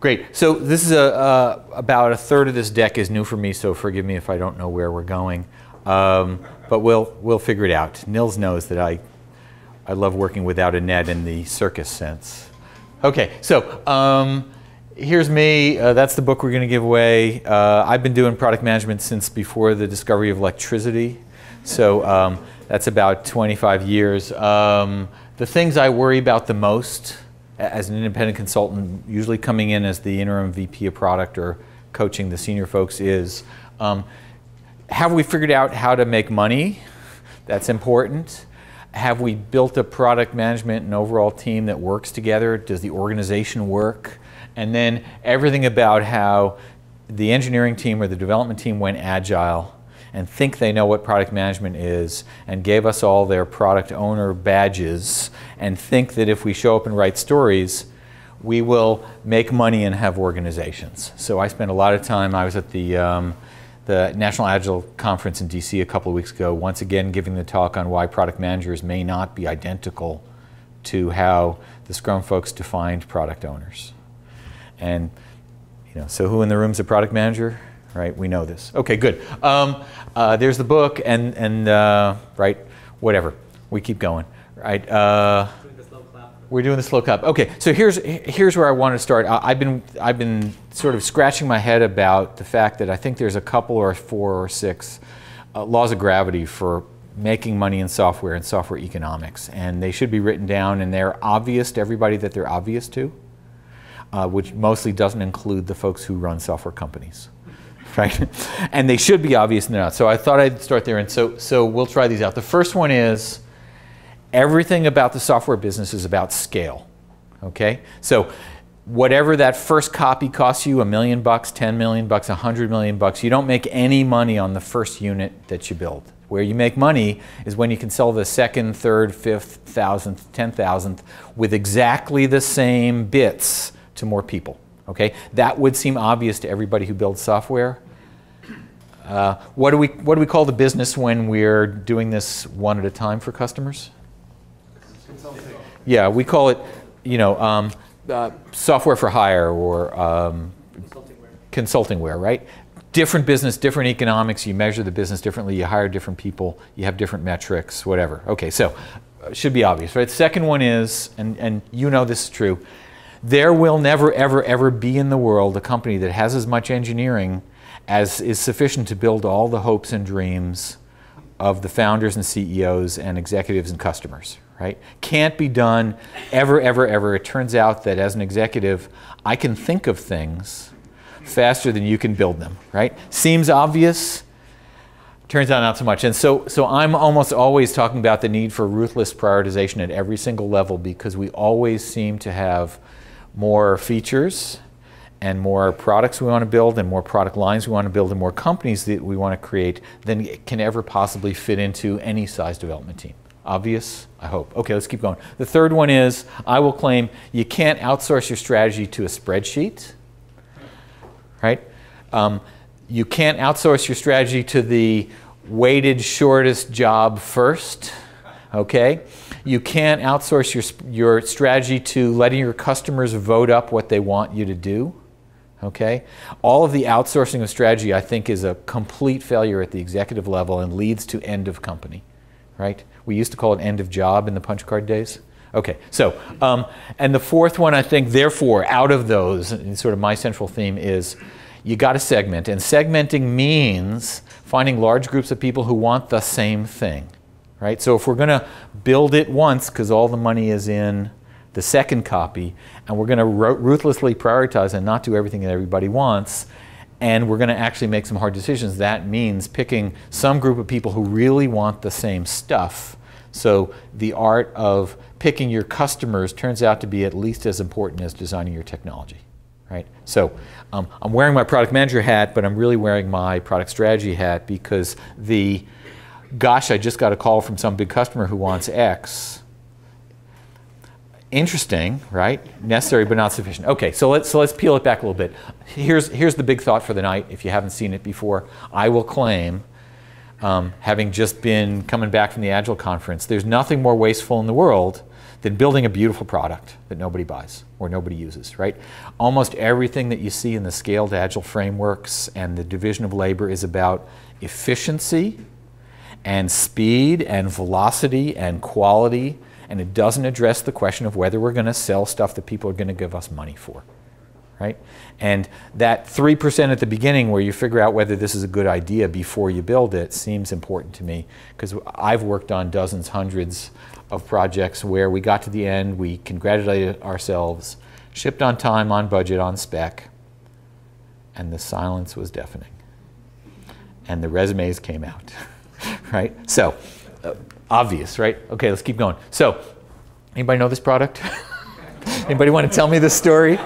Great. So this is a, uh, about a third of this deck is new for me, so forgive me if I don't know where we're going. Um, but we'll, we'll figure it out. Nils knows that I, I love working without a net in the circus sense. Okay, so um, here's me. Uh, that's the book we're going to give away. Uh, I've been doing product management since before the discovery of electricity. So um, that's about 25 years. Um, the things I worry about the most as an independent consultant, usually coming in as the interim VP of product or coaching the senior folks is, um, have we figured out how to make money? That's important. Have we built a product management and overall team that works together? Does the organization work? And then everything about how the engineering team or the development team went agile and think they know what product management is and gave us all their product owner badges and think that if we show up and write stories, we will make money and have organizations. So I spent a lot of time, I was at the, um, the National Agile Conference in DC a couple of weeks ago, once again giving the talk on why product managers may not be identical to how the Scrum folks defined product owners. And you know, so who in the room is a product manager? Right, we know this. Okay, good. Um, uh, there's the book, and and uh, right, whatever. We keep going. Right. Uh, we're doing the slow clap. Okay, so here's here's where I want to start. I, have been I've been sort of scratching my head about the fact that I think there's a couple or four or six uh, laws of gravity for making money in software and software economics, and they should be written down, and they're obvious to everybody that they're obvious to, uh, which mostly doesn't include the folks who run software companies right? and they should be obvious and they're not. So I thought I'd start there. And so, so we'll try these out. The first one is everything about the software business is about scale. Okay? So whatever that first copy costs you, a million bucks, 10 million bucks, 100 million bucks, you don't make any money on the first unit that you build. Where you make money is when you can sell the second, third, fifth, thousandth, ten thousandth with exactly the same bits to more people. Okay, that would seem obvious to everybody who builds software. Uh, what, do we, what do we call the business when we're doing this one at a time for customers? Consulting. Yeah, we call it, you know, um, uh, software for hire or um, consultingware. consultingware, right? Different business, different economics. You measure the business differently. You hire different people. You have different metrics, whatever. Okay, so uh, should be obvious, right? Second one is, and, and you know this is true, there will never, ever, ever be in the world a company that has as much engineering as is sufficient to build all the hopes and dreams of the founders and CEOs and executives and customers, right? Can't be done ever, ever, ever. It turns out that as an executive, I can think of things faster than you can build them, right? Seems obvious, turns out not so much. And so, so I'm almost always talking about the need for ruthless prioritization at every single level because we always seem to have more features and more products we want to build and more product lines we want to build and more companies that we want to create than can ever possibly fit into any size development team. Obvious? I hope. Okay, let's keep going. The third one is I will claim you can't outsource your strategy to a spreadsheet, right? Um, you can't outsource your strategy to the weighted shortest job first, okay? You can't outsource your, your strategy to letting your customers vote up what they want you to do. Okay? All of the outsourcing of strategy, I think, is a complete failure at the executive level and leads to end of company. Right? We used to call it end of job in the punch card days. Okay, so, um, and the fourth one, I think, therefore, out of those, sort of my central theme is you got to segment. And segmenting means finding large groups of people who want the same thing right? So if we're going to build it once because all the money is in the second copy, and we're going to ruthlessly prioritize and not do everything that everybody wants, and we're going to actually make some hard decisions, that means picking some group of people who really want the same stuff. So the art of picking your customers turns out to be at least as important as designing your technology. Right? So um, I'm wearing my product manager hat, but I'm really wearing my product strategy hat because the gosh, I just got a call from some big customer who wants X. Interesting, right? Necessary but not sufficient. Okay, so let's, so let's peel it back a little bit. Here's, here's the big thought for the night, if you haven't seen it before. I will claim, um, having just been coming back from the Agile conference, there's nothing more wasteful in the world than building a beautiful product that nobody buys or nobody uses, right? Almost everything that you see in the scaled Agile frameworks and the division of labor is about efficiency and speed and velocity and quality and it doesn't address the question of whether we're going to sell stuff that people are going to give us money for. Right? And that 3% at the beginning where you figure out whether this is a good idea before you build it seems important to me because I've worked on dozens, hundreds of projects where we got to the end, we congratulated ourselves, shipped on time, on budget, on spec, and the silence was deafening. And the resumes came out, right? So, uh, obvious, right? Okay, let's keep going. So, anybody know this product? anybody want to tell me this story?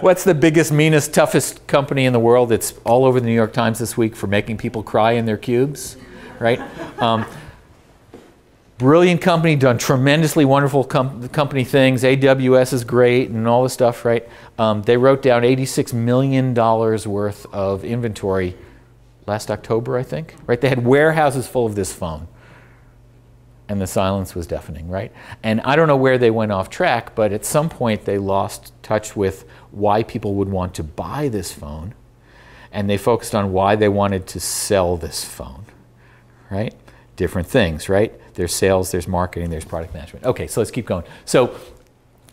What's the biggest, meanest, toughest company in the world? It's all over the New York Times this week for making people cry in their cubes, right? Um, brilliant company, done tremendously wonderful com company things. AWS is great and all this stuff, right? Um, they wrote down $86 million worth of inventory last October, I think, right? They had warehouses full of this phone and the silence was deafening, right? And I don't know where they went off track, but at some point they lost touch with why people would want to buy this phone, and they focused on why they wanted to sell this phone, right? Different things, right? There's sales, there's marketing, there's product management. Okay, so let's keep going. So,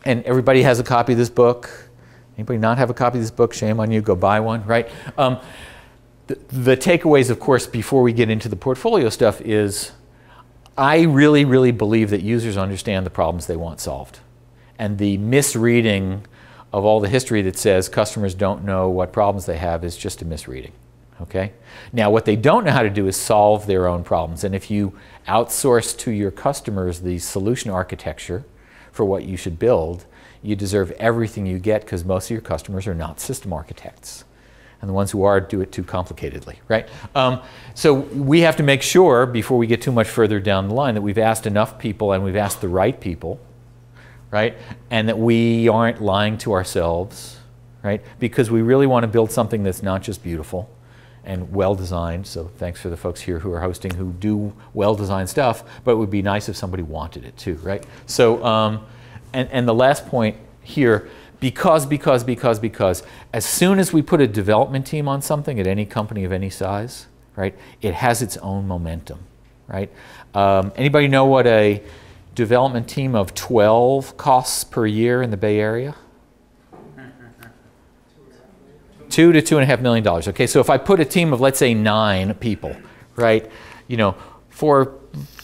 and everybody has a copy of this book. Anybody not have a copy of this book? Shame on you, go buy one, right? Um, the, takeaways, of course, before we get into the portfolio stuff is I really, really believe that users understand the problems they want solved. And the misreading of all the history that says customers don't know what problems they have is just a misreading. Okay? Now, what they don't know how to do is solve their own problems. And if you outsource to your customers the solution architecture for what you should build, you deserve everything you get because most of your customers are not system architects and the ones who are do it too complicatedly, right? Um, so we have to make sure before we get too much further down the line that we've asked enough people and we've asked the right people, right? And that we aren't lying to ourselves, right? Because we really want to build something that's not just beautiful and well designed. So thanks for the folks here who are hosting who do well designed stuff, but it would be nice if somebody wanted it too, right? So, um, and, and the last point here, because, because, because, because, as soon as we put a development team on something at any company of any size, right, it has its own momentum, right? Um, anybody know what a development team of 12 costs per year in the Bay Area? Two to two and a half million dollars. Okay, so if I put a team of let's say nine people, right, you know, for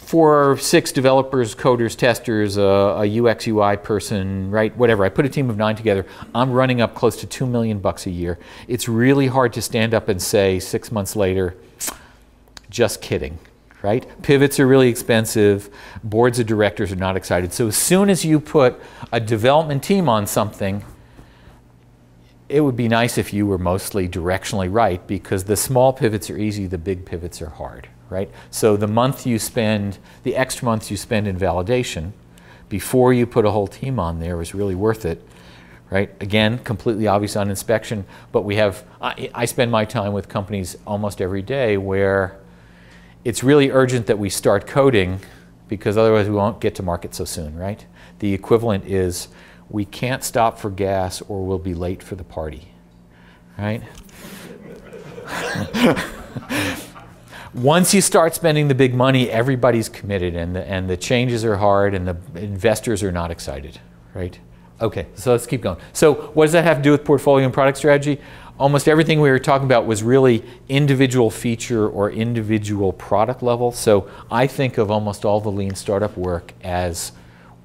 four or six developers, coders, testers, uh, a UX UI person, right, whatever. I put a team of nine together. I'm running up close to two million bucks a year. It's really hard to stand up and say six months later, just kidding, right? Pivots are really expensive. Boards of directors are not excited. So as soon as you put a development team on something, it would be nice if you were mostly directionally right because the small pivots are easy, the big pivots are hard right? So the month you spend, the extra month you spend in validation before you put a whole team on there is really worth it, right? Again, completely obvious on inspection, but we have, I, I spend my time with companies almost every day where it's really urgent that we start coding because otherwise we won't get to market so soon, right? The equivalent is we can't stop for gas or we'll be late for the party, right? once you start spending the big money, everybody's committed and the, and the changes are hard and the investors are not excited, right? Okay, so let's keep going. So what does that have to do with portfolio and product strategy? Almost everything we were talking about was really individual feature or individual product level. So I think of almost all the lean startup work as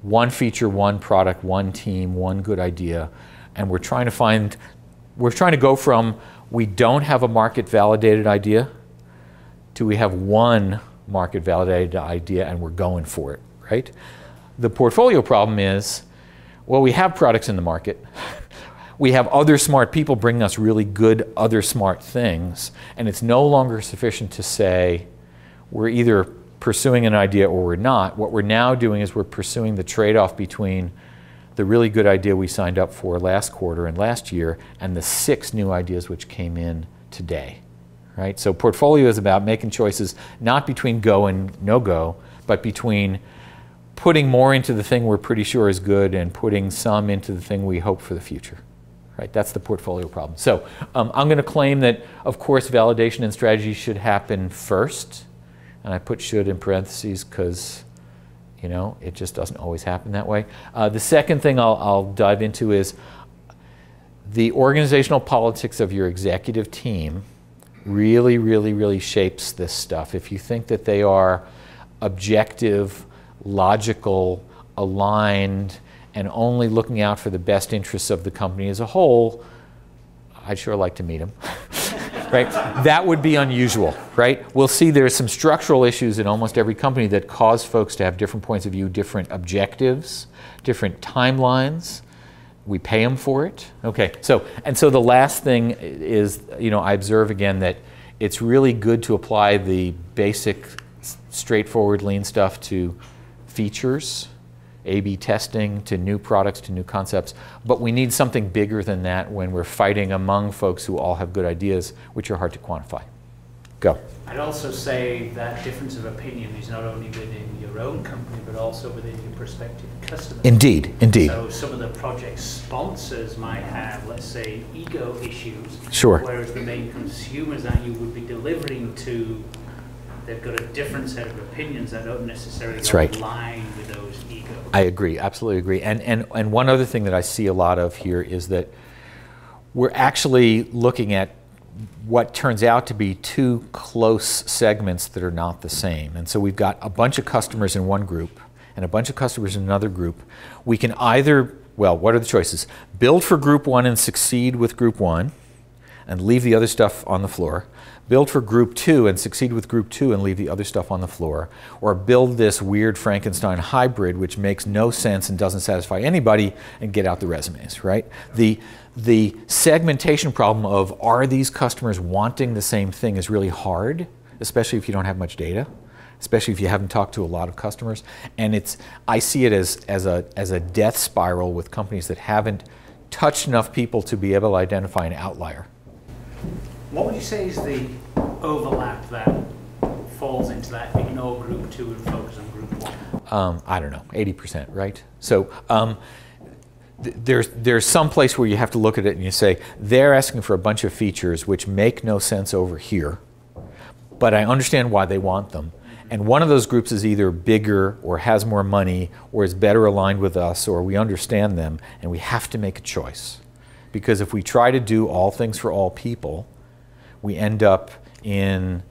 one feature, one product, one team, one good idea. And we're trying to find, we're trying to go from we don't have a market validated idea to we have one market validated idea and we're going for it, right? The portfolio problem is, well, we have products in the market. we have other smart people bringing us really good other smart things, and it's no longer sufficient to say we're either pursuing an idea or we're not. What we're now doing is we're pursuing the trade-off between the really good idea we signed up for last quarter and last year, and the six new ideas which came in today. Right? So portfolio is about making choices not between go and no go, but between putting more into the thing we're pretty sure is good and putting some into the thing we hope for the future. Right? That's the portfolio problem. So um, I'm going to claim that, of course, validation and strategy should happen first. And I put should in parentheses because you know, it just doesn't always happen that way. Uh, the second thing I'll, I'll dive into is the organizational politics of your executive team really, really, really shapes this stuff. If you think that they are objective, logical, aligned, and only looking out for the best interests of the company as a whole, I'd sure like to meet them. right? That would be unusual, right? We'll see there's some structural issues in almost every company that cause folks to have different points of view, different objectives, different timelines. We pay them for it. Okay, so, and so the last thing is, you know, I observe again that it's really good to apply the basic, straightforward lean stuff to features a-B testing to new products to new concepts. But we need something bigger than that when we're fighting among folks who all have good ideas, which are hard to quantify. Go. I'd also say that difference of opinion is not only within your own company, but also within your prospective customers. Indeed, indeed. So some of the project sponsors might have, let's say, ego issues. Sure. Whereas the main consumers that you would be delivering to, they've got a different set of opinions that don't necessarily That's right. align with those egos. I agree, absolutely agree. And, and, and one other thing that I see a lot of here is that we're actually looking at what turns out to be two close segments that are not the same. And so we've got a bunch of customers in one group and a bunch of customers in another group. We can either, well, what are the choices? Build for group one and succeed with group one and leave the other stuff on the floor build for group two and succeed with group two and leave the other stuff on the floor, or build this weird Frankenstein hybrid which makes no sense and doesn't satisfy anybody and get out the resumes, right? The, the segmentation problem of are these customers wanting the same thing is really hard, especially if you don't have much data especially if you haven't talked to a lot of customers. And it's, I see it as, as, a, as a death spiral with companies that haven't touched enough people to be able to identify an outlier. What would you say is the overlap that falls into that ignore group two and focus on group one? Um, I don't know, 80%, right? So um, there's, there's some place where you have to look at it and you say, they're asking for a bunch of features which make no sense over here, but I understand why they want them. And one of those groups is either bigger or has more money or is better aligned with us or we understand them and we have to make a choice. Because if we try to do all things for all people, we end up in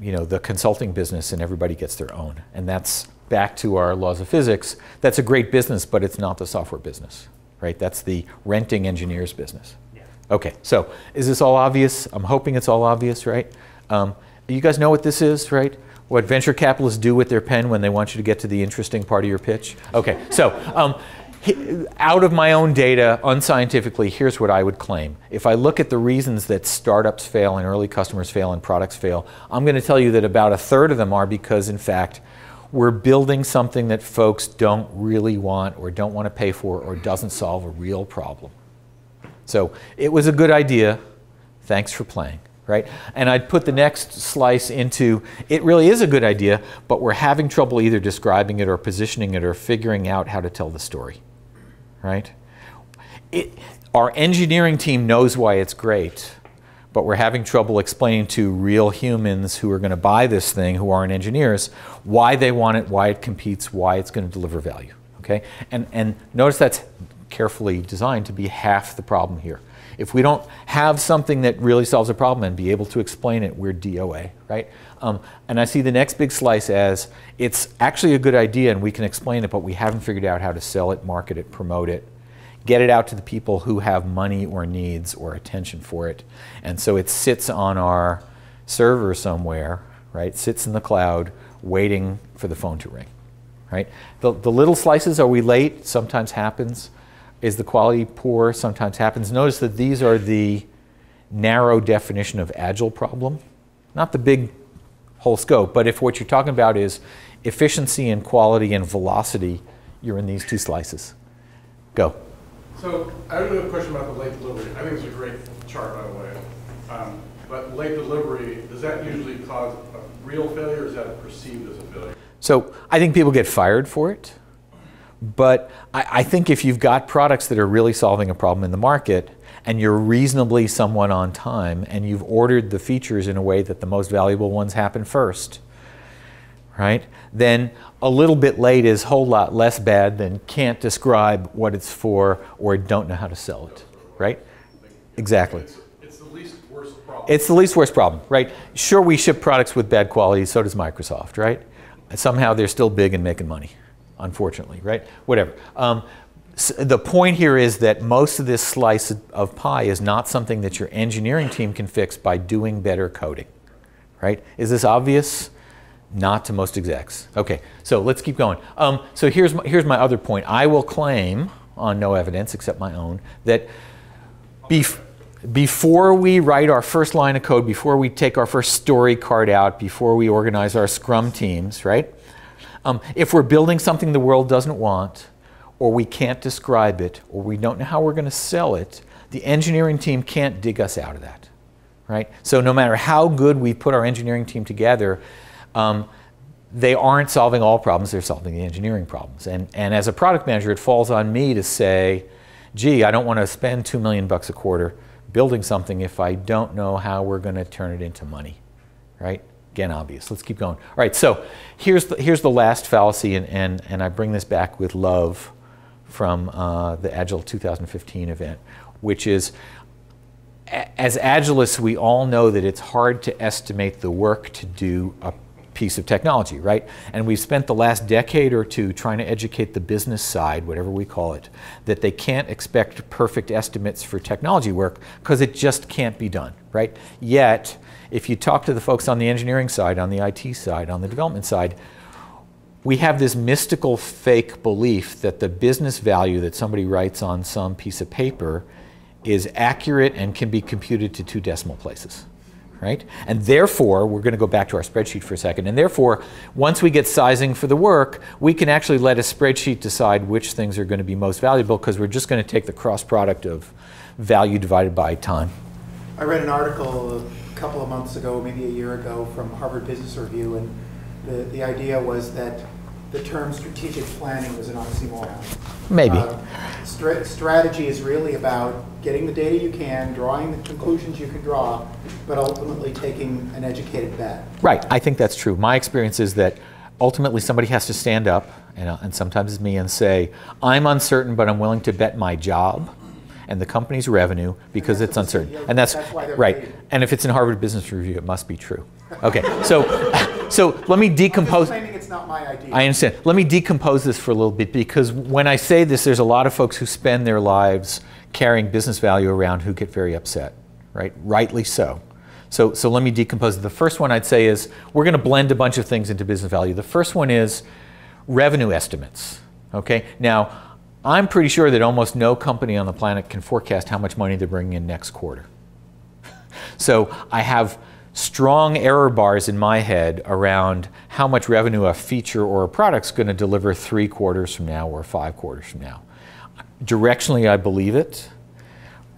you know, the consulting business and everybody gets their own. And that's back to our laws of physics. That's a great business, but it's not the software business, right? That's the renting engineers business. Yeah. Okay, so is this all obvious? I'm hoping it's all obvious, right? Um, you guys know what this is, right? What venture capitalists do with their pen when they want you to get to the interesting part of your pitch? Okay, so um, out of my own data, unscientifically, here's what I would claim. If I look at the reasons that startups fail and early customers fail and products fail, I'm going to tell you that about a third of them are because, in fact, we're building something that folks don't really want or don't want to pay for or doesn't solve a real problem. So it was a good idea. Thanks for playing. Right? And I'd put the next slice into it really is a good idea, but we're having trouble either describing it or positioning it or figuring out how to tell the story right? It, our engineering team knows why it's great, but we're having trouble explaining to real humans who are going to buy this thing, who aren't engineers, why they want it, why it competes, why it's going to deliver value. Okay? And, and notice that's carefully designed to be half the problem here. If we don't have something that really solves a problem and be able to explain it, we're DOA, right? Um, and I see the next big slice as it's actually a good idea and we can explain it, but we haven't figured out how to sell it, market it, promote it, get it out to the people who have money or needs or attention for it. And so it sits on our server somewhere, right? Sits in the cloud waiting for the phone to ring, right? The, the little slices, are we late? Sometimes happens. Is the quality poor? Sometimes happens. Notice that these are the narrow definition of agile problem, not the big whole scope. But if what you're talking about is efficiency and quality and velocity, you're in these two slices. Go. So I have a question about the late delivery. I think it's a great chart, by the way. Um, But late delivery, does that usually cause a real failure or is that perceived as a failure? So I think people get fired for it. But I, I think if you've got products that are really solving a problem in the market and you're reasonably somewhat on time and you've ordered the features in a way that the most valuable ones happen first, right? Then a little bit late is a whole lot less bad than can't describe what it's for or don't know how to sell it, right? Exactly. It's, it's the least worst problem. It's the least worst problem, right? Sure, we ship products with bad quality, so does Microsoft, right? Somehow they're still big and making money, unfortunately, right? Whatever. Um, s- the point here is that most of this slice of pie is not something that your engineering team can fix by doing better coding, right? Is this obvious? Not to most execs. Okay, so let's keep going. Um, so here's my, here's my other point. I will claim, on no evidence except my own, that Bef- before we write our first line of code, before we take our first story card out, before we organize our scrum teams, right? Um, if we're building something the world doesn't want, or we can't describe it, or we don't know how we're going to sell it, the engineering team can't dig us out of that, right? So no matter how good we put our engineering team together, um, they aren't solving all problems, they're solving the engineering problems. And, and as a product manager, it falls on me to say, gee, I don't want to spend two million bucks a quarter building something if I don't know how we're going to turn it into money, right? Again, obvious. Let's keep going. All right, so here's the, here's the last fallacy, and, and, and I bring this back with love from uh, the Agile 2015 event, which is as agilists, we all know that it's hard to estimate the work to do a piece of technology, right? And we've spent the last decade or two trying to educate the business side, whatever we call it, that they can't expect perfect estimates for technology work because it just can't be done, right? Yet, if you talk to the folks on the engineering side, on the IT side, on the development side, we have this mystical fake belief that the business value that somebody writes on some piece of paper is accurate and can be computed to two decimal places right? And therefore we're going to go back to our spreadsheet for a second. And therefore once we get sizing for the work we can actually let a spreadsheet decide which things are going to be most valuable because we're just going to take the cross product of value divided by time. I read an article a couple of months ago, maybe a year ago, from Harvard Business Review, and the, the idea was that the term strategic planning was an oxymoron. Maybe. Uh, stra- strategy is really about getting the data you can, drawing the conclusions you can draw, but ultimately taking an educated bet. Right, I think that's true. My experience is that ultimately somebody has to stand up, and, uh, and sometimes it's me, and say, I'm uncertain, but I'm willing to bet my job and the company's revenue because it's uncertain. And that's, that's right. paid. And if it's in Harvard Business Review, it must be true. Okay, so, so let me decompose. Not my idea. I understand. Let me decompose this for a little bit because when I say this, there's a lot of folks who spend their lives carrying business value around who get very upset, right? Rightly so. So, so let me decompose it. The first one I'd say is we're going to blend a bunch of things into business value. The first one is revenue estimates. Okay. Now, I'm pretty sure that almost no company on the planet can forecast how much money they're bringing in next quarter. So I have strong error bars in my head around how much revenue a feature or a product's going to deliver three quarters from now or five quarters from now. Directionally, I believe it.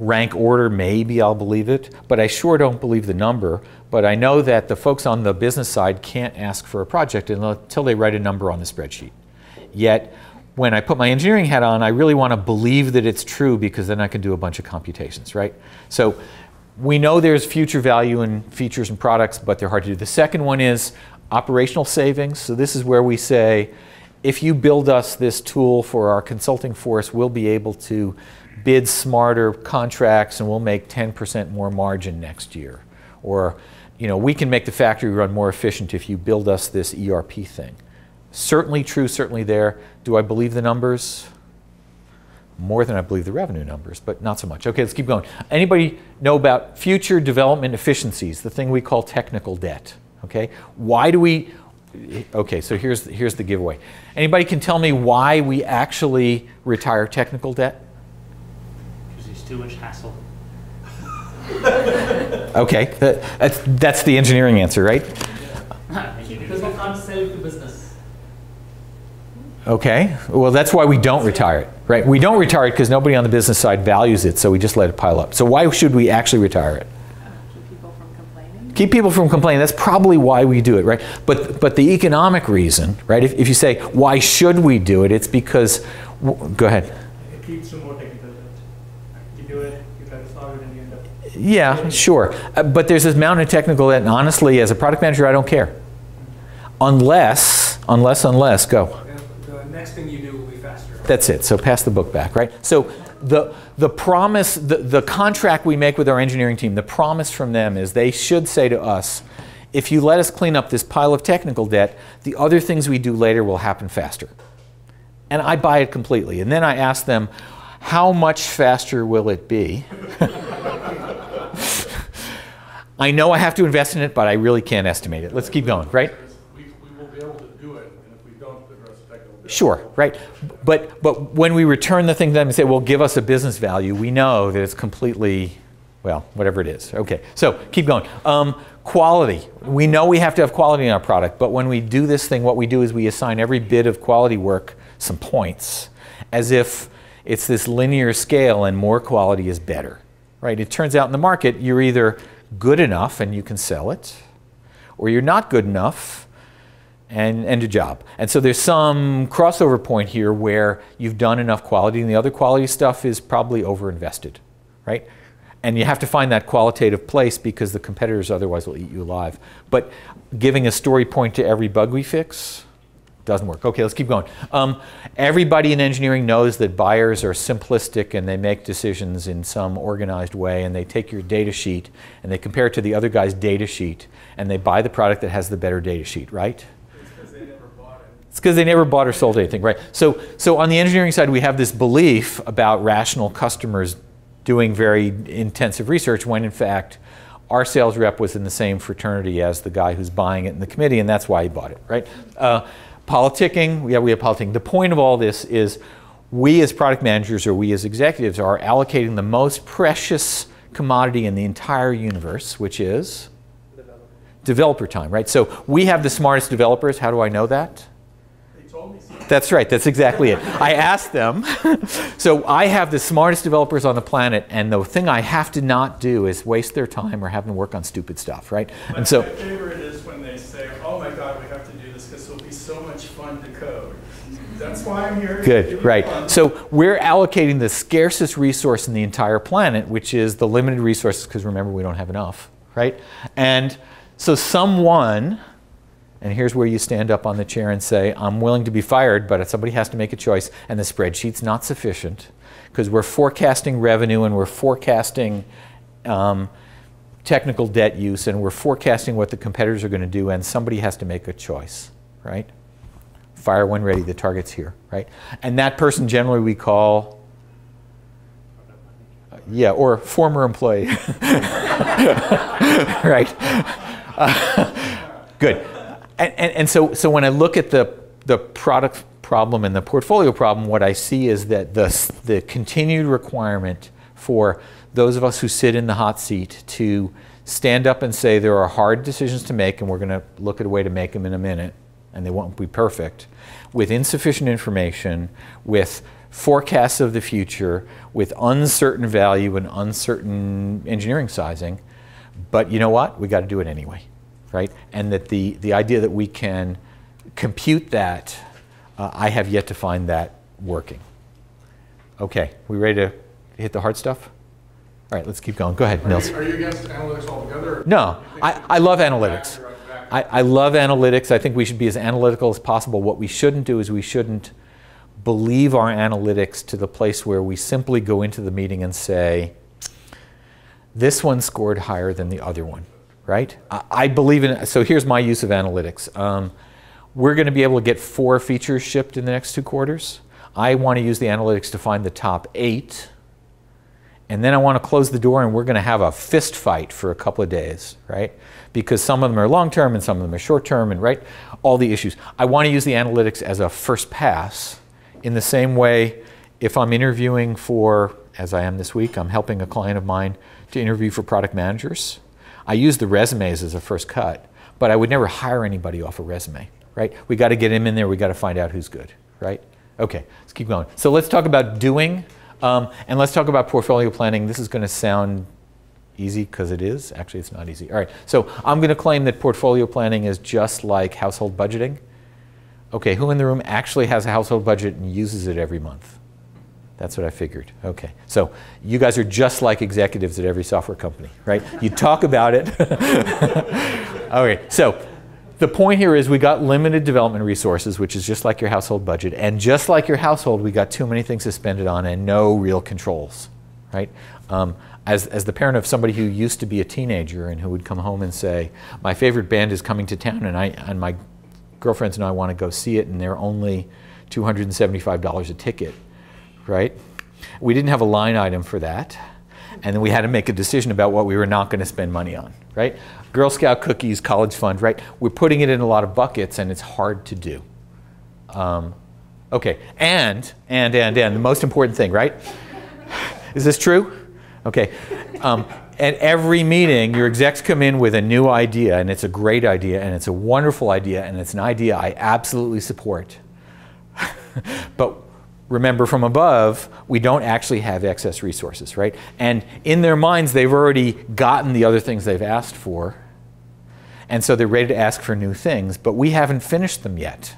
Rank order, maybe I'll believe it, but I sure don't believe the number. But I know that the folks on the business side can't ask for a project until they write a number on the spreadsheet. Yet, when I put my engineering hat on, I really want to believe that it's true because then I can do a bunch of computations, right? So we know there's future value in features and products, but they're hard to do. The second one is operational savings. So this is where we say, if you build us this tool for our consulting force, we'll be able to bid smarter contracts and we'll make 10% more margin next year. Or, you know, we can make the factory run more efficient if you build us this ERP thing. Certainly true, certainly there. Do I believe the numbers? More than I believe the revenue numbers, but not so much. Okay, let's keep going. Anybody know about future development efficiencies, the thing we call technical debt? Okay, why do we? Okay, so here's here's the giveaway. Anybody can tell me why we actually retire technical debt? Because it's too much hassle. Okay, that, that's that's the engineering answer, right? Because we can't sell to business. Okay, well that's why we don't retire it. right? We don't retire it because nobody on the business side values it, so we just let it pile up. So why should we actually retire it? Keep people from complaining. keep people from complaining. That's probably why we do it, right? But but the economic reason, right? If, if you say why should we do it, it's because. w- Go ahead. It keeps some more technical debt. You do it, you try to solve it, and you end up. Yeah, sure. Uh, but there's this mountain of technical debt, and honestly, as a product manager, I don't care. Unless, unless, unless, go. Next thing you do will be faster. That's it. So pass the book back, right? So the the promise, the, the contract we make with our engineering team, the promise from them is they should say to us, if you let us clean up this pile of technical debt, the other things we do later will happen faster. And I buy it completely. And then I ask them, how much faster will it be? I know I have to invest in it, but I really can't estimate it. Let's keep going, right? We, we will be able to do it, and if we don't address the technical debt. Sure, right. But, but when we return the thing to them and say, well, give us a business value, we know that it's completely, well, whatever it is. Okay, so keep going. Um, quality. We know we have to have quality in our product, but when we do this thing, what we do is we assign every bit of quality work some points, as if it's this linear scale and more quality is better, right? It turns out in the market, you're either good enough and you can sell it, or you're not good enough and end a job. And so there's some crossover point here where you've done enough quality and the other quality stuff is probably overinvested, right? And you have to find that qualitative place because the competitors otherwise will eat you alive. But giving a story point to every bug we fix doesn't work. Okay, let's keep going. Um, everybody in engineering knows that buyers are simplistic and they make decisions in some organized way and they take your data sheet and they compare it to the other guy's data sheet and they buy the product that has the better data sheet, right? It's because they never bought or sold anything, right? So, so on the engineering side, we have this belief about rational customers doing very intensive research when in fact our sales rep was in the same fraternity as the guy who's buying it in the committee, and that's why he bought it, right? Uh, politicking, yeah, we have politicking. The point of all this is we as product managers or we as executives are allocating the most precious commodity in the entire universe, which is developer time, right? So we have the smartest developers. How do I know that? They told me so. That's right. That's exactly it. I asked them. so I have the smartest developers on the planet, and the thing I have to not do is waste their time or have them work on stupid stuff, right? My, And so, my favorite is when they say, "Oh my God, we have to do this because it'll be so much fun to code." That's why I'm here. good, right. fun. So we're allocating the scarcest resource in the entire planet, which is the limited resources, because remember, we don't have enough, right? And so someone, and here's where you stand up on the chair and say, I'm willing to be fired, but somebody has to make a choice, and the spreadsheet's not sufficient, because we're forecasting revenue and we're forecasting um, technical debt use and we're forecasting what the competitors are going to do, and somebody has to make a choice, right? Fire when ready, the target's here, right? And that person generally we call, yeah, or former employee, right? Uh, good. And, and, and so, so when I look at the, the product problem and the portfolio problem, what I see is that the, the continued requirement for those of us who sit in the hot seat to stand up and say there are hard decisions to make, and we're going to look at a way to make them in a minute, and they won't be perfect, with insufficient information, with forecasts of the future, with uncertain value and uncertain engineering sizing. But you know what? We got to do it anyway, right? And that the, the idea that we can compute that, uh, I have yet to find that working. Okay, we ready to hit the hard stuff? All right, let's keep going. Go ahead, Are Nils. you, are you against analytics altogether? No, do you think I, I love back- analytics. back- I, I love analytics. I think we should be as analytical as possible. What we shouldn't do is we shouldn't believe our analytics to the place where we simply go into the meeting and say, this one scored higher than the other one, right? I, believe in So here's my use of analytics. Um, we're going to be able to get four features shipped in the next two quarters. I want to use the analytics to find the top eight. And then I want to close the door and we're going to have a fist fight for a couple of days, right? Because some of them are long term and some of them are short term and right, all the issues. I want to use the analytics as a first pass in the same way if I'm interviewing for, as I am this week, I'm helping a client of mine to interview for product managers. I use the resumes as a first cut, but I would never hire anybody off a resume, right? We got to get him in there, we got to find out who's good, right? Okay, let's keep going. So let's talk about doing, um, and let's talk about portfolio planning. This is going to sound easy because it is. Actually, it's not easy. All right, so I'm going to claim that portfolio planning is just like household budgeting. Okay, who in the room actually has a household budget and uses it every month? That's what I figured. Okay, so you guys are just like executives at every software company, right? You talk about it. okay, so the point here is we got limited development resources, which is just like your household budget, and just like your household, we got too many things to spend it on and no real controls, right? Um, as, as the parent of somebody who used to be a teenager and who would come home and say, my favorite band is coming to town and, I, and my girlfriends and I want to go see it and they're only $275 a ticket, right? We didn't have a line item for that. And then we had to make a decision about what we were not going to spend money on, right? Girl Scout cookies, college fund, right? We're putting it in a lot of buckets and it's hard to do. Um, okay, and, and, and, and, the most important thing, right? Is this true? Okay. Um, at every meeting, your execs come in with a new idea, and it's a great idea, and it's a wonderful idea, and it's an idea I absolutely support. but remember from above, we don't actually have excess resources, right? And in their minds, they've already gotten the other things they've asked for. And so they're ready to ask for new things, but we haven't finished them yet.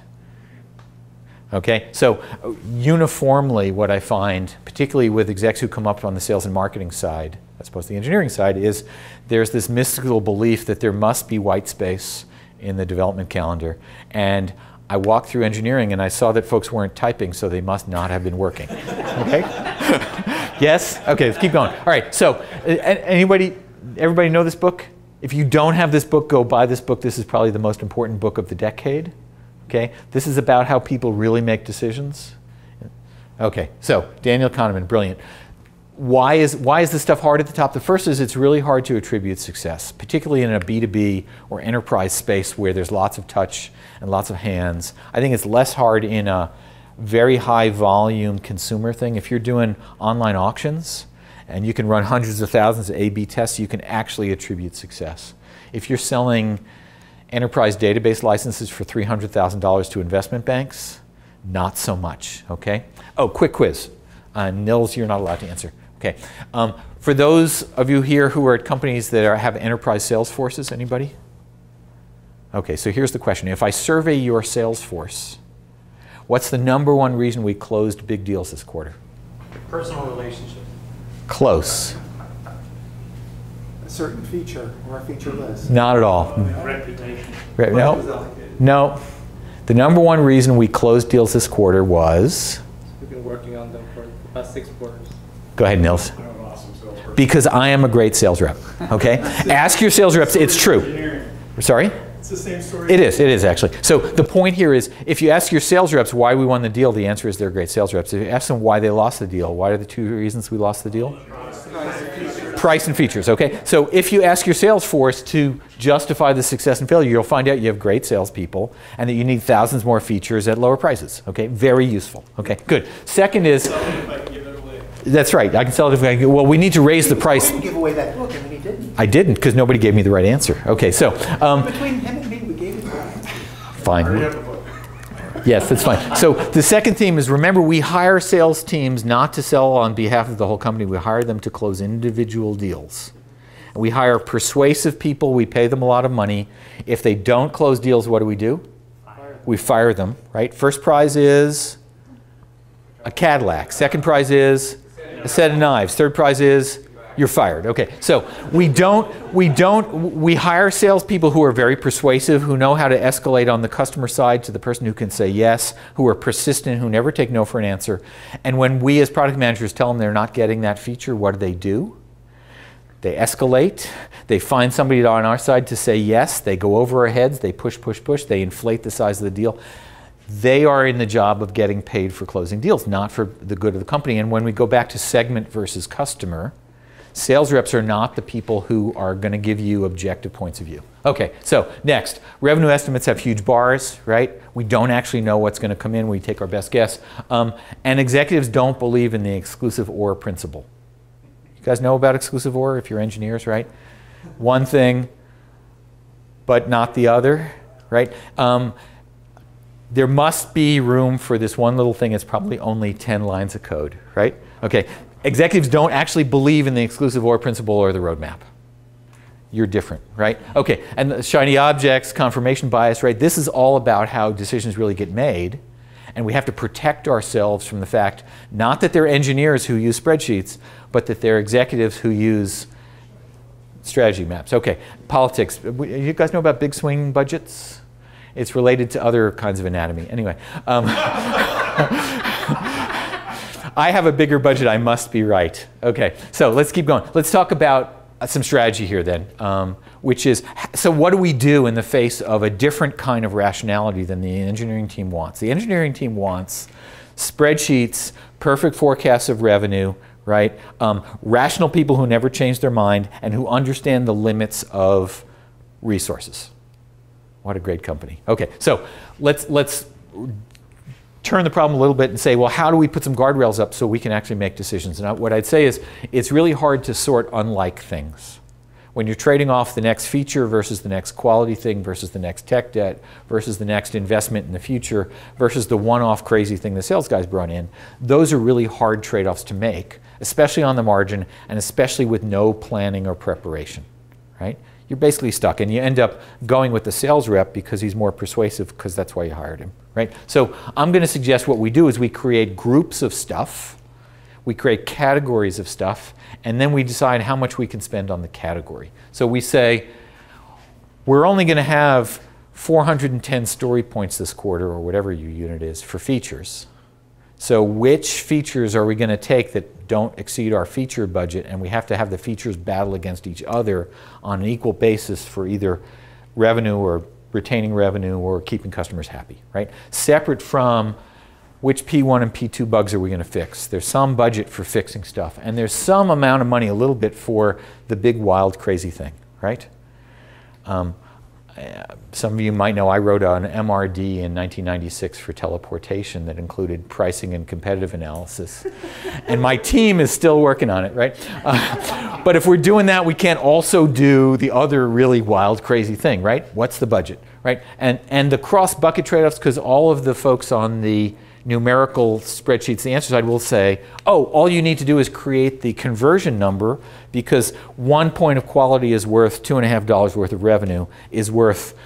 Okay, so uniformly, what I find, particularly with execs who come up on the sales and marketing side, as opposed to the engineering side, is there's this mystical belief that there must be white space in the development calendar. And I walked through engineering and I saw that folks weren't typing, so they must not have been working. Okay? yes? Okay, let's keep going. All right, so anybody, everybody know this book? If you don't have this book, go buy this book. This is probably the most important book of the decade. Okay, this is about how people really make decisions. Okay, so Daniel Kahneman, brilliant. Why is, why is this stuff hard at the top? The first is it's really hard to attribute success, particularly in a B2B or enterprise space where there's lots of touch and lots of hands. I think it's less hard in a very high volume consumer thing. If you're doing online auctions and you can run hundreds of thousands of A-B tests, you can actually attribute success. If you're selling enterprise database licenses for $300,000 to investment banks? Not so much, okay? Oh, quick quiz. Uh, Nils, you're not allowed to answer. Okay. Um, for those of you here who are at companies that are, have enterprise sales forces, anybody? Okay, so here's the question. If I survey your sales force, what's the number one reason we closed big deals this quarter? Personal relationships. Close A certain feature or a feature list? Not at all. Reputation. Re- no, no. The number one reason we closed deals this quarter was. We've been working on them for the past six quarters. Go ahead, Nils. Because I am a great sales rep. Okay, ask your sales reps. It's true. Sorry. It's the same story. It is. It is actually. So the point here is, if you ask your sales reps why we won the deal, the answer is they're great sales reps. If you ask them why they lost the deal, why are the two reasons we lost the deal? price and features, okay? So if you ask your sales force to justify the success and failure, you'll find out you have great salespeople and that you need thousands more features at lower prices, okay? Very useful, okay? Good. Second is, that's right, I can sell it if I, can. well, we need to raise the price. You give away that book and he didn't. I didn't because nobody gave me the right answer. Okay, so. Um, Between him and me, we gave it the right answer. Fine. Yes, that's fine. So the second theme is remember we hire sales teams not to sell on behalf of the whole company. We hire them to close individual deals. We hire persuasive people. We pay them a lot of money. If they don't close deals, what do we do? Fire. We fire them, right? First prize is a Cadillac. Second prize is a set of knives. Third prize is you're fired. Okay. So we don't we don't we hire salespeople who are very persuasive, who know how to escalate on the customer side to the person who can say yes, who are persistent, who never take no for an answer. And when we as product managers tell them they're not getting that feature, what do they do? They escalate. They find somebody on our side to say yes. They go over our heads. They push, push, push. They inflate the size of the deal. They are in the job of getting paid for closing deals, not for the good of the company. And when we go back to segment versus customer, Sales reps are not the people who are going to give you objective points of view. Okay, so next, revenue estimates have huge bars, right? We don't actually know what's going to come in. We take our best guess. Um, and executives don't believe in the exclusive or principle. You guys know about exclusive or if you're engineers, right? One thing, but not the other, right? Um, there must be room for this one little thing. It's probably only 10 lines of code, right? Okay. Executives don't actually believe in the exclusive OR principle or the roadmap. You're different, right? Okay. And shiny objects, confirmation bias, right? This is all about how decisions really get made. And we have to protect ourselves from the fact not that they're engineers who use spreadsheets, but that they're executives who use strategy maps. Okay, politics. You guys know about big swing budgets? It's related to other kinds of anatomy. Anyway, um, I have a bigger budget. I must be right. Okay, so let's keep going. Let's talk about uh, some strategy here then, um, which is so what do we do in the face of a different kind of rationality than the engineering team wants? The engineering team wants spreadsheets, perfect forecasts of revenue, right? Um, rational people who never change their mind and who understand the limits of resources. What a great company. Okay, so let's let's turn the problem a little bit and say, well, how do we put some guardrails up so we can actually make decisions? And what I'd say is it's really hard to sort unlike things. When you're trading off the next feature versus the next quality thing versus the next tech debt versus the next investment in the future versus the one-off crazy thing the sales guys brought in, those are really hard trade-offs to make, especially on the margin and especially with no planning or preparation, right? You're basically stuck and you end up going with the sales rep because he's more persuasive because that's why you hired him right? So I'm going to suggest what we do is we create groups of stuff, we create categories of stuff, and then we decide how much we can spend on the category. So we say, we're only going to have 410 story points this quarter, or whatever your unit is, for features. So which features are we going to take that don't exceed our feature budget, and we have to have the features battle against each other on an equal basis for either revenue or retaining revenue or keeping customers happy, right? Separate from which P1 and P2 bugs are we going to fix. There's some budget for fixing stuff, and there's some amount of money, a little bit, for the big, wild, crazy thing, right? Um, some of you might know I wrote an MRD in 1996 for teleportation that included pricing and competitive analysis. and my team is still working on it, right? Uh, but if we're doing that, we can't also do the other really wild, crazy thing, right? What's the budget, right? And, and the cross bucket trade offs, because all of the folks on the numerical spreadsheets, the answer side will say, oh, all you need to do is create the conversion number because one point of quality is worth two and a half dollars worth of revenue is worth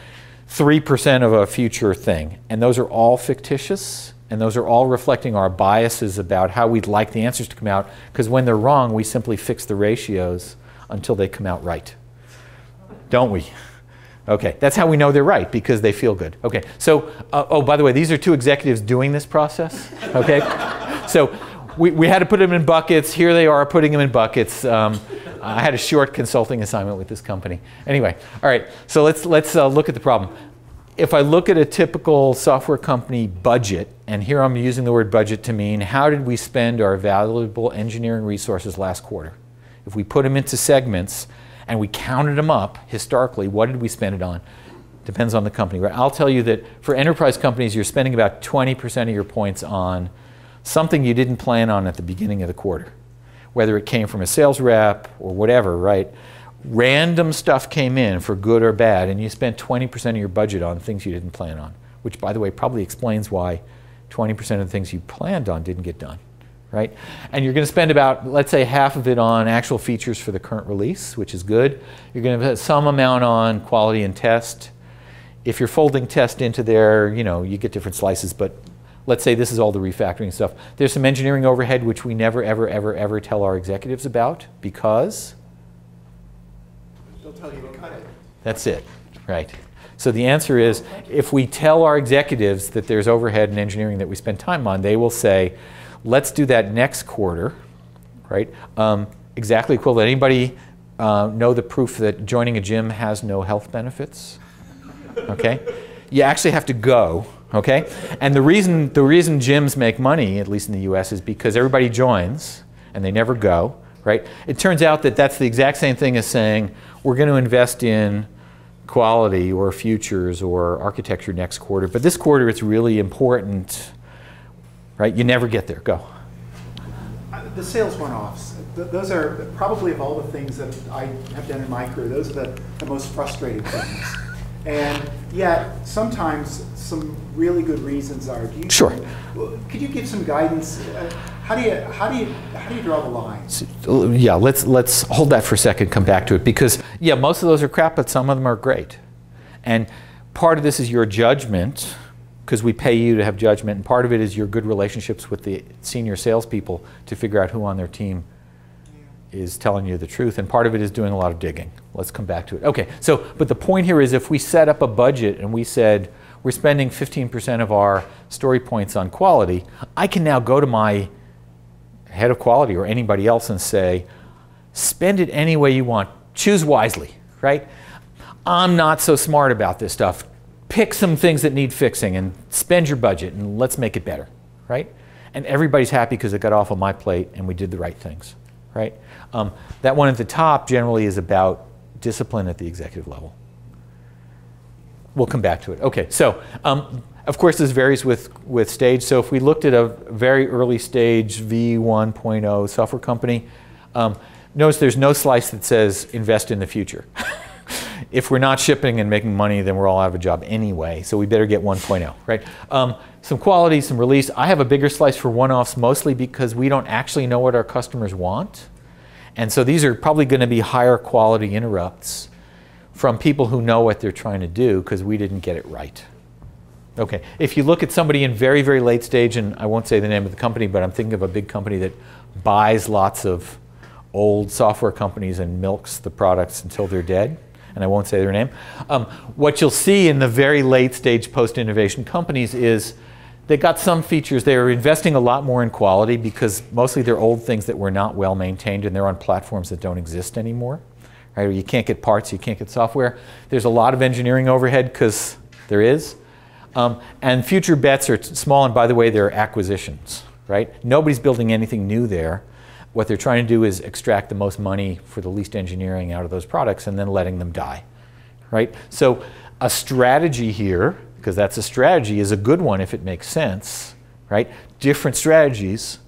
3% of a future thing. And those are all fictitious and those are all reflecting our biases about how we'd like the answers to come out because when they're wrong, we simply fix the ratios until they come out right. Don't we? Okay, that's how we know they're right because they feel good. Okay, so, uh, oh, by the way, these are two executives doing this process. Okay, so we, we had to put them in buckets. Here they are putting them in buckets. Um, I had a short consulting assignment with this company. Anyway, all right, so let's, let's uh, look at the problem. If I look at a typical software company budget, and here I'm using the word budget to mean how did we spend our valuable engineering resources last quarter? If we put them into segments, and we counted them up historically, what did we spend it on? Depends on the company. Right? I'll tell you that for enterprise companies, you're spending about 20% of your points on something you didn't plan on at the beginning of the quarter, whether it came from a sales rep or whatever, right? Random stuff came in for good or bad, and you spent 20% of your budget on things you didn't plan on, which, by the way, probably explains why 20% of the things you planned on didn't get done right? And you're going to spend about, let's say, half of it on actual features for the current release, which is good. You're going to have some amount on quality and test. If you're folding test into there, you know, you get different slices, but let's say this is all the refactoring stuff. There's some engineering overhead which we never, ever, ever, ever tell our executives about because They'll tell you to cut it. that's it, right? So the answer is if we tell our executives that there's overhead in engineering that we spend time on, they will say, Let's do that next quarter, right? Um, exactly equivalent. Anybody uh, know the proof that joining a gym has no health benefits? Okay, you actually have to go. Okay, and the reason the reason gyms make money, at least in the U.S., is because everybody joins and they never go. Right? It turns out that that's the exact same thing as saying we're going to invest in quality or futures or architecture next quarter, but this quarter it's really important right? You never get there. Go. Uh, The sales one-offs, those are probably of all the things that I have done in my career, those are the, the most frustrating things. And yet, sometimes some really good reasons are. Do you, Sure. Could you give some guidance? Uh, How do you, how do you, how do you draw the lines? Yeah, let's let's hold that for a second. Come back to it because yeah, most of those are crap, but some of them are great. And part of this is your judgment because we pay you to have judgment, and part of it is your good relationships with the senior salespeople to figure out who on their team is telling you the truth, and part of it is doing a lot of digging. Let's come back to it. Okay, so but the point here is if we set up a budget and we said we're spending 15% of our story points on quality, I can now go to my head of quality or anybody else and say, spend it any way you want. Choose wisely, right? I'm not so smart about this stuff. Pick some things that need fixing and spend your budget and let's make it better, right? And everybody's happy because it got off of my plate and we did the right things, right? Um, that one at the top generally is about discipline at the executive level. We'll come back to it. Okay, so um, of course this varies with, with stage. So if we looked at a very early stage V1.0 software company, um, notice there's no slice that says invest in the future. if we're not shipping and making money, then we're all out of a job anyway. So we better get 1.0, right? Um, some quality, some release. I have a bigger slice for one-offs mostly because we don't actually know what our customers want. And so these are probably going to be higher quality interrupts from people who know what they're trying to do because we didn't get it right. Okay, if you look at somebody in very, very late stage, and I won't say the name of the company, but I'm thinking of a big company that buys lots of old software companies and milks the products until they're dead, and I won't say their name. Um, what you'll see in the very late stage post innovation companies is they got some features. They're investing a lot more in quality because mostly they're old things that were not well maintained and they're on platforms that don't exist anymore. Right? You can't get parts, you can't get software. There's a lot of engineering overhead because there is. Um, and future bets are small, and by the way, they're acquisitions, right? Nobody's building anything new there. What they're trying to do is extract the most money for the least engineering out of those products and then letting them die, right? So a strategy here, because that's a strategy, is a good one if it makes sense, right? Different strategies,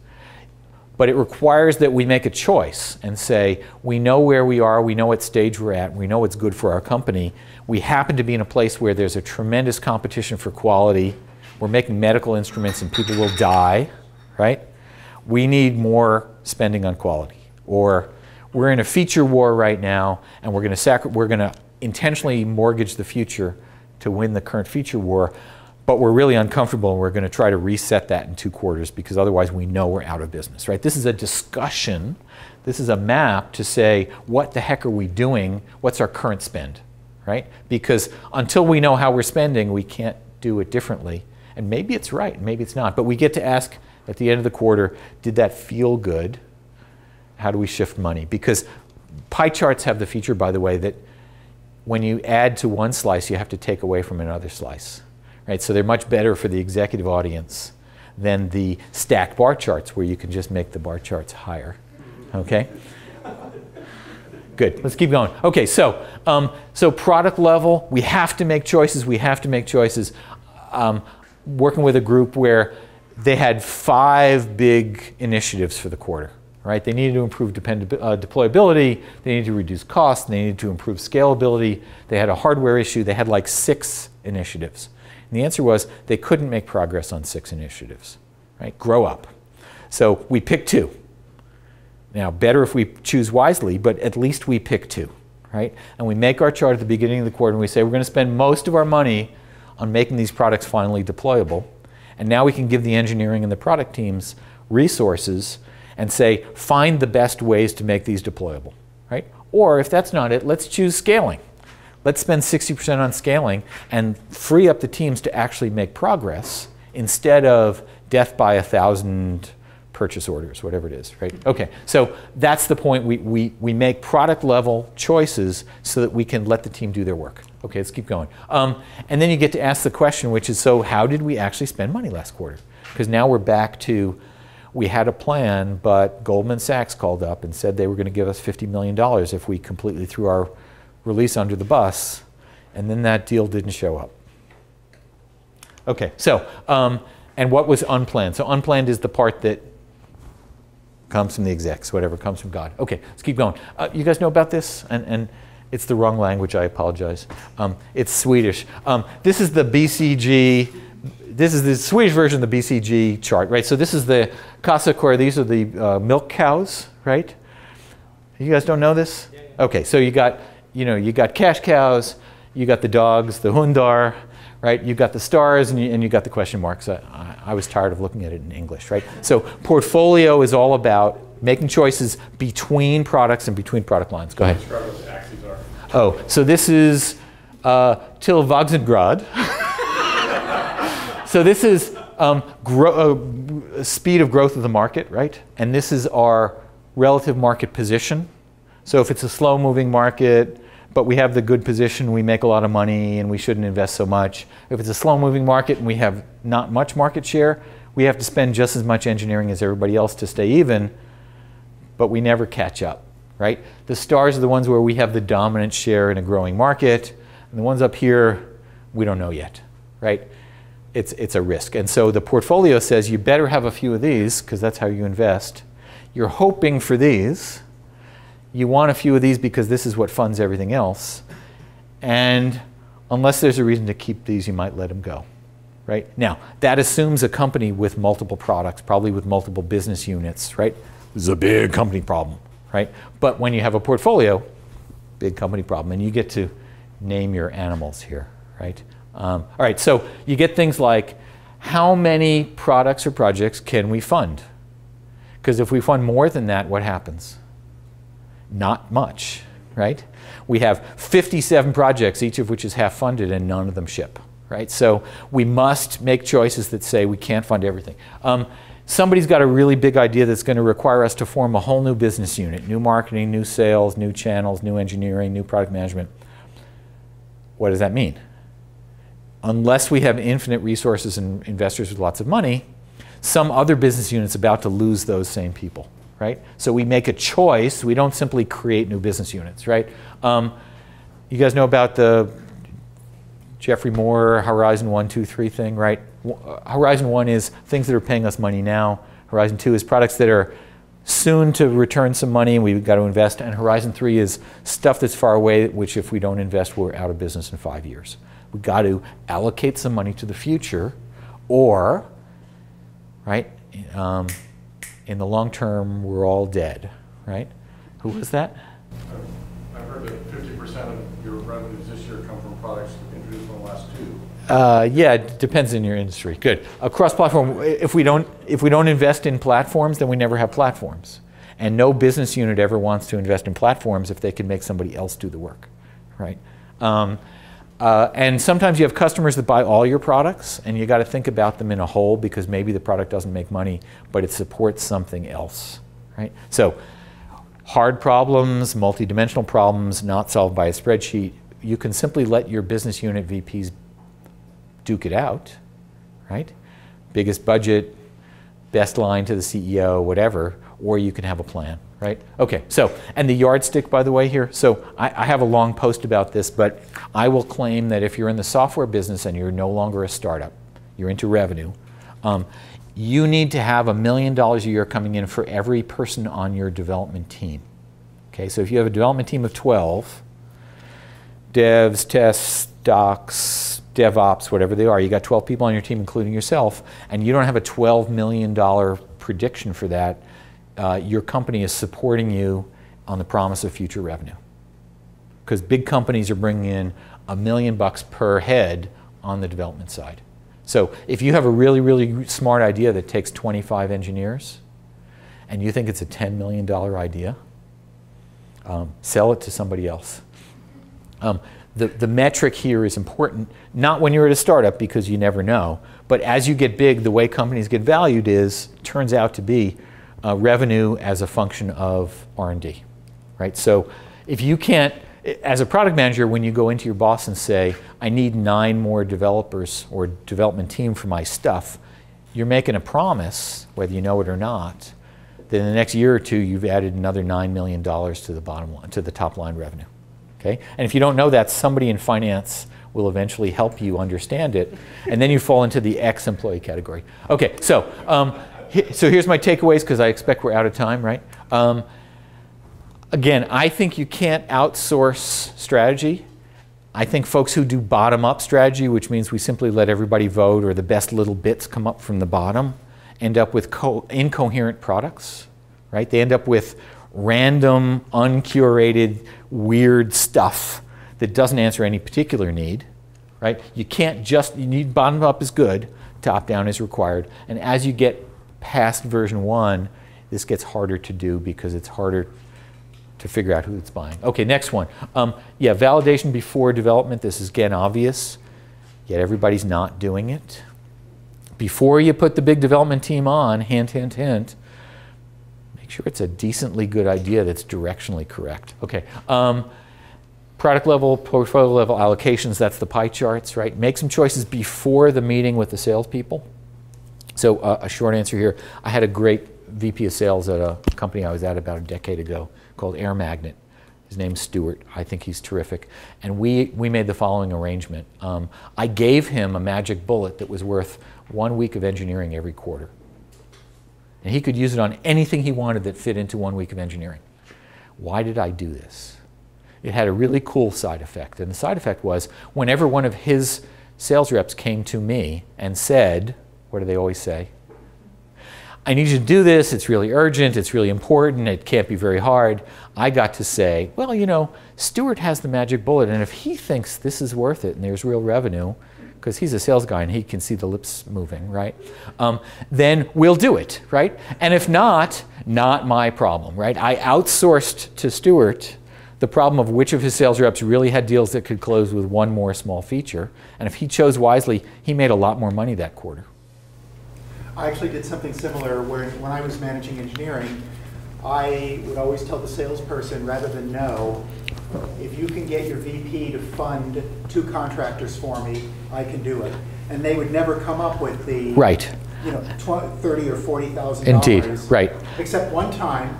but it requires that we make a choice and say, we know where we are, we know what stage we're at, we know what's good for our company. We happen to be in a place where there's a tremendous competition for quality. We're making medical instruments and people will die, right? We need more spending on quality. Or we're in a feature war right now and we're going to we're going to intentionally mortgage the future to win the current feature war but we're really uncomfortable and we're going to try to reset that in two quarters because otherwise we know we're out of business, right? This is a discussion. This is a map to say, what the heck are we doing? What's our current spend, right? Because until we know how we're spending, we can't do it differently. And maybe it's right, maybe it's not. But we get to ask at the end of the quarter, did that feel good? How do we shift money? Because pie charts have the feature, by the way, that when you add to one slice, you have to take away from another slice right? So they're much better for the executive audience than the stacked bar charts where you can just make the bar charts higher, okay? Good, let's keep going. Okay, so, um, so product level, we have to make choices, we have to make choices. Um, working with a group where they had five big initiatives for the quarter, right? They needed to improve depend- uh, deployability, they needed to reduce costs, they needed to improve scalability, they had a hardware issue, they had like six initiatives. And the answer was they couldn't make progress on six initiatives. Right? Grow up. So we picked two. Now, better if we choose wisely, but at least we pick two, right? And we make our chart at the beginning of the quarter and we say we're going to spend most of our money on making these products finally deployable. And now we can give the engineering and the product teams resources and say, find the best ways to make these deployable, right? Or if that's not it, let's choose scaling. Let's spend 60% on scaling and free up the teams to actually make progress instead of death by a thousand purchase orders, whatever it is, right? Mm-hmm. Okay, so that's the point. We, we, we make product level choices so that we can let the team do their work. Okay, let's keep going. Um, and then you get to ask the question, which is so how did we actually spend money last quarter? Because now we're back to we had a plan, but Goldman Sachs called up and said they were going to give us $50 million if we completely threw our release under the bus, and then that deal didn't show up. Okay, so, um, and what was unplanned? So unplanned is the part that comes from the execs, whatever comes from God. Okay, let's keep going. Uh, you guys know about this? And, and It's the wrong language, I apologize. Um, it's Swedish. Um, this is the BCG, this is the Swedish version of the BCG chart, right? So this is the Kassakor, these are the uh, milk cows, right? You guys don't know this? Okay, so you got, you know, you got cash cows, you got the dogs, the hundar, right? You got the stars and you, and you got the question marks. I, I, I was tired of looking at it in English, right? So portfolio is all about making choices between products and between product lines. Go ahead. Describe what the axes are. Oh, so this is uh, Till Wagsengrad. so this is um, uh, speed of growth of the market, right? And this is our relative market position. So if it's a slow moving market, but we have the good position, we make a lot of money and we shouldn't invest so much. If it's a slow moving market and we have not much market share, we have to spend just as much engineering as everybody else to stay even, but we never catch up, right? The stars are the ones where we have the dominant share in a growing market, and the ones up here, we don't know yet, right? It's, it's a risk. And so the portfolio says you better have a few of these because that's how you invest. You're hoping for these. You want a few of these because this is what funds everything else. And unless there's a reason to keep these, you might let them go. Right? Now, that assumes a company with multiple products, probably with multiple business units, right? This is a big company problem, right? But when you have a portfolio, big company problem, and you get to name your animals here, right? Um, all right, so you get things like how many products or projects can we fund? Because if we fund more than that, what happens? Not much, right? We have 57 projects, each of which is half funded, and none of them ship, right? So we must make choices that say we can't fund everything. Um, somebody's got a really big idea that's going to require us to form a whole new business unit new marketing, new sales, new channels, new engineering, new product management. What does that mean? Unless we have infinite resources and investors with lots of money, some other business unit's about to lose those same people, right? So we make a choice. We don't simply create new business units, right? Um, you guys know about the Geoffrey Moore Horizon 1, 2, 3 thing, right? Horizon 1 is things that are paying us money now. Horizon 2 is products that are soon to return some money and we've got to invest. And Horizon 3 is stuff that's far away, which if we don't invest, we're out of business in five years. We've got to allocate some money to the future or, right, um, in the long term, we're all dead, right? Who was that? I've heard that fifty percent of your revenues this year come from products Uh, yeah, it depends on your industry. Good. Across platform, if we don't if we don't invest in platforms, then we never have platforms. And no business unit ever wants to invest in platforms if they can make somebody else do the work, right? Um, uh, and sometimes you have customers that buy all your products, and you got to think about them in a whole because maybe the product doesn't make money, but it supports something else, right? So, hard problems, multidimensional problems, not solved by a spreadsheet. You can simply let your business unit VPs duke it out, right? Biggest budget, best line to the CEO, whatever, or you can have a plan, right? Okay, so, and the yardstick, by the way, here. So I, I, have a long post about this, but I will claim that if you're in the software business and you're no longer a startup, you're into revenue, um, you need to have a million dollars a year coming in for every person on your development team. Okay, so if you have a development team of 12, devs, tests, docs, DevOps, whatever they are, you got 12 people on your team, including yourself, and you don't have a $12 million prediction for that, uh, your company is supporting you on the promise of future revenue. Because big companies are bringing in a million bucks per head on the development side. So if you have a really, really smart idea that takes 25 engineers, and you think it's a $10 million idea, um, sell it to somebody else. Um, the, the metric here is important, not when you're at a startup because you never know, but as you get big, the way companies get valued is, turns out to be uh, revenue as a function of R&D, right? So if you can't, as a product manager, when you go into your boss and say, I need nine more developers or development team for my stuff, you're making a promise, whether you know it or not, that in the next year or two, you've added another $9 million to the bottom line, to the top line revenue. Okay? And if you don't know that, somebody in finance will eventually help you understand it, and then you fall into the ex-employee category. Okay, so um, he, so here's my takeaways because I expect we're out of time, right? Um, Again, I think you can't outsource strategy. I think folks who do bottom up strategy, which means we simply let everybody vote or the best little bits come up from the bottom, end up with co- incoherent products, right? They end up with random, uncurated, weird stuff that doesn't answer any particular need, right? You can't just, you need bottom up is good, top down is required. And as you get past version one, this gets harder to do because it's harder to figure out who it's buying. Okay, next one. Um, yeah, validation before development. This is again obvious, yet everybody's not doing it. Before you put the big development team on, hint, hint, hint, sure it's a decently good idea that's directionally correct. Okay. Um, product level, portfolio level allocations, that's the pie charts, right? Make some choices before the meeting with the salespeople. So uh, a short answer here, I had a great VP of sales at a company I was at about a decade ago called AirMagnet. His name's Stuart. I think he's terrific. And we, we made the following arrangement. Um, I gave him a magic bullet that was worth one week of engineering every quarter. And he could use it on anything he wanted that fit into one week of engineering. Why did I do this? It had a really cool side effect. And the side effect was whenever one of his sales reps came to me and said, what do they always say? I need you to do this. It's really urgent. It's really important. It can't be very hard. I got to say, well, you know, Stuart has the magic bullet, and if he thinks this is worth it and there's real revenue, because he's a sales guy and he can see the lips moving, right? Um, then we'll do it, right? And if not, not my problem, right? I outsourced to Stuart the problem of which of his sales reps really had deals that could close with one more small feature. And if he chose wisely, he made a lot more money that quarter. I actually did something similar where when I was managing engineering, I would always tell the salesperson rather than no, if you can get your VP to fund two contractors for me, I can do it. And they would never come up with the Right. you know, tw- thirty or forty thousand Indeed, dollars. right. Except one time,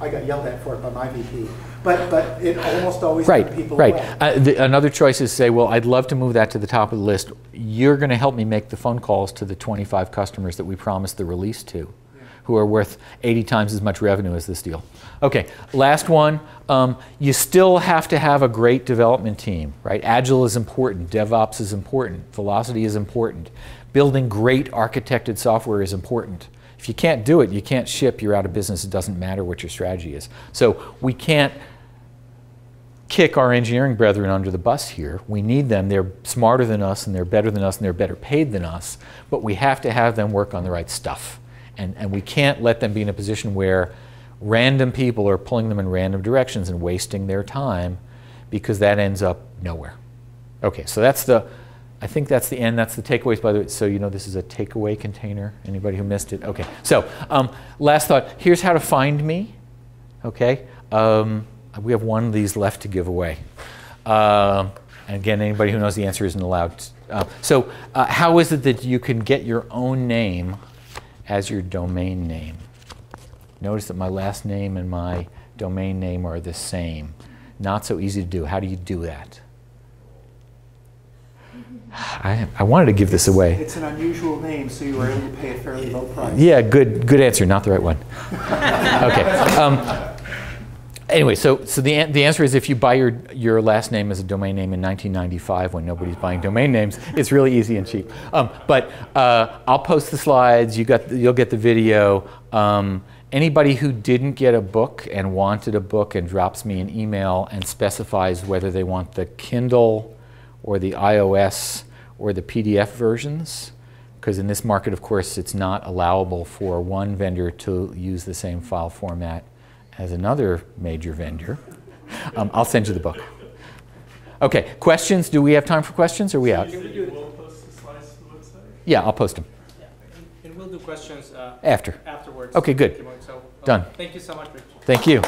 I got yelled at for it by my VP. But but it almost always Right, people right. away. Uh, another choice is say, well, I'd love to move that to the top of the list. You're going to help me make the phone calls to the 25 customers that we promised the release to, who are worth 80 times as much revenue as this deal. Okay, last one. Um, you still have to have a great development team, right? Agile is important. DevOps is important. Velocity is important. Building great architected software is important. If you can't do it, you can't ship, you're out of business. It doesn't matter what your strategy is. So we can't kick our engineering brethren under the bus here. We need them. They're smarter than us and they're better than us and they're better paid than us, but we have to have them work on the right stuff. And, and we can't let them be in a position where random people are pulling them in random directions and wasting their time because that ends up nowhere. Okay, so that's the, I think that's the end. That's the takeaways, by the way. So you know this is a takeaway container. Anybody who missed it? Okay. So um, last thought. Here's how to find me. Okay. Um, we have one of these left to give away. Um, and again, anybody who knows the answer isn't allowed. uh, so uh, how is it that you can get your own name as your domain name? Notice that my last name and my domain name are the same. Not so easy to do. How do you do that? I, I wanted to give this away. It's an unusual name, so you were able to pay a fairly low price. Yeah, good, good answer. Not the right one. okay. Um, anyway, so so the the answer is if you buy your your last name as a domain name in 1995, when nobody's buying domain names, it's really easy and cheap. Um, but uh, I'll post the slides. You got you'll get the video. Um, anybody who didn't get a book and wanted a book and drops me an email and specifies whether they want the Kindle or the iOS or the PDF versions, because in this market, of course, it's not allowable for one vendor to use the same file format as another major vendor. Um, I'll send you the book. Okay, questions? Do we have time for questions? Or are we out? You will post the slides to the website? Yeah, I'll post them And we'll do questions uh, after. afterwards. Okay, good. So, uh, Done. Thank you so much, Rich. Thank you.